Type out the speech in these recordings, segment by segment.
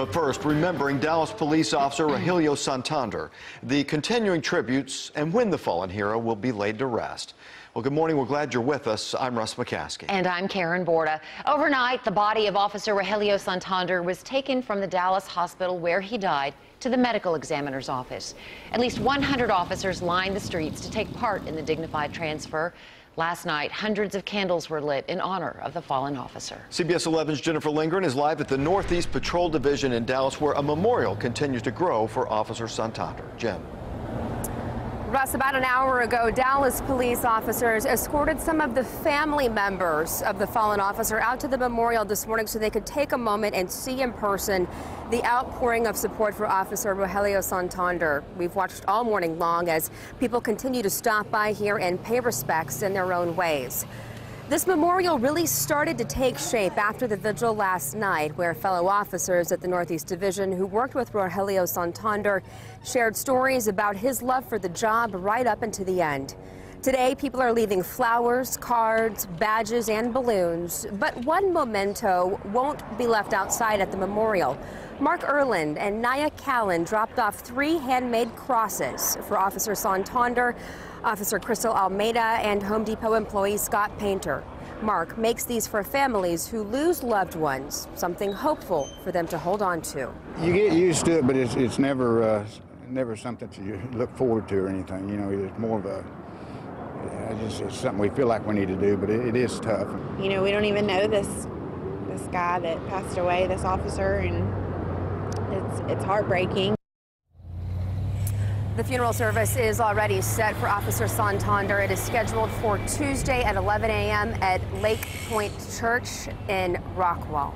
But first, remembering Dallas police officer Rogelio Santander, the continuing tributes and when the fallen hero will be laid to rest. Well, good morning. We're glad you're with us. I'm Russ McCaskey. And I'm Karen Borta. Overnight, the body of Officer Rogelio Santander was taken from the Dallas hospital where he died to the medical examiner's office. At least 100 officers lined the streets to take part in the dignified transfer. Last night, hundreds of candles were lit in honor of the fallen officer. CBS 11's Jennifer Lindgren is live at the Northeast Patrol Division in Dallas, where a memorial continues to grow for Officer Santander. Jen. Russ, about an hour ago, Dallas police officers escorted some of the family members of the fallen officer out to the memorial this morning so they could take a moment and see in person the outpouring of support for Officer Rogelio Santander. We've watched all morning long as people continue to stop by here and pay respects in their own ways. This memorial really started to take shape after the vigil last night, where fellow officers at the Northeast Division who worked with Rogelio Santander shared stories about his love for the job right up into the end. Today, people are leaving flowers, cards, badges, and balloons, but one memento won't be left outside at the memorial. Mark Erland and Naya Callan dropped off three handmade crosses for Officer Santander, Officer Crystal Almeida, and Home Depot employee Scott Painter. Mark makes these for families who lose loved ones, something hopeful for them to hold on to. You get used to it, but it's, it's never uh, never something to you look forward to or anything. You know, it's more of a just, it's something we feel like we need to do, but it, it is tough. You know, we don't even know this this guy that passed away, this officer, and it's it's heartbreaking. The funeral service is already set for Officer Santander. It is scheduled for Tuesday at 11 a.m. at Lake Pointe Church in Rockwall.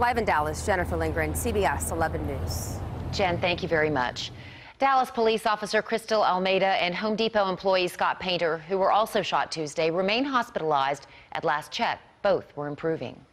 Live in Dallas, Jennifer Lindgren, CBS 11 News. Jen, thank you very much. Dallas police officer Crystal Almeida and Home Depot employee Scott Painter, who were also shot Tuesday, remain hospitalized. At last check, both were improving.